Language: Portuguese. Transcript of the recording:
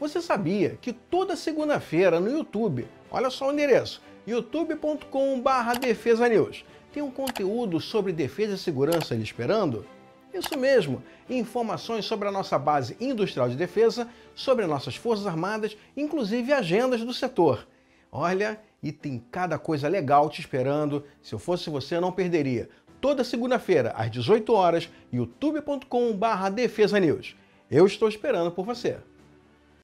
Você sabia que toda segunda-feira no YouTube, olha só o endereço, youtube.com.br Defesa News, tem um conteúdo sobre defesa e segurança lhe esperando? Isso mesmo, informações sobre a nossa base industrial de defesa, sobre nossas Forças Armadas, inclusive agendas do setor. Olha, e tem cada coisa legal te esperando. Se eu fosse você, não perderia. Toda segunda-feira, às 18 horas, youtube.com/defesa News. Eu estou esperando por você.